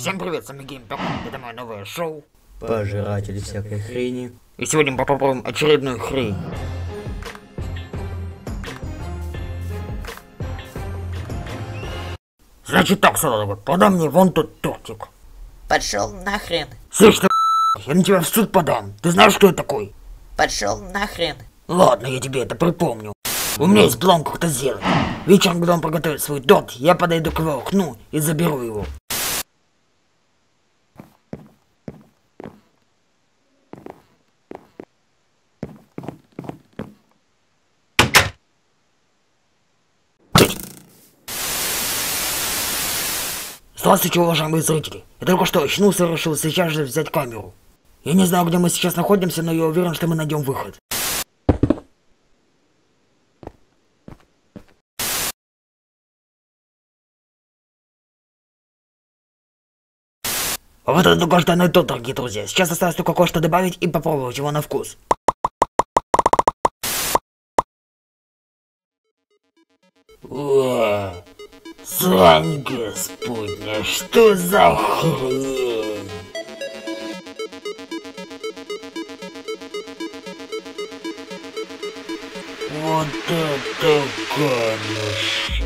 Всем привет, с вами Геймпер. Это мое новое шоу. Пожиратели всякой хрени. И сегодня мы попробуем очередную хрень. Значит так, солодовый, подай мне вон тот тортик. Пошел нахрен. Слышь ты, я на тебя в суд подам. Ты знаешь, кто я такой? Пошел нахрен. Ладно, я тебе это припомню. У меня есть план, как это сделать. Вечером, когда он приготовит свой торт, я подойду к его окну и заберу его. Здравствуйте, уважаемые зрители. Я только что очнулся и решил сейчас же взять камеру. Я не знаю, где мы сейчас находимся, но я уверен, что мы найдем выход. Вот это долгожданный торт, дорогие друзья. Сейчас осталось только кое-что добавить и попробовать его на вкус. О, срань господня, что за хрень? Вот это камешек.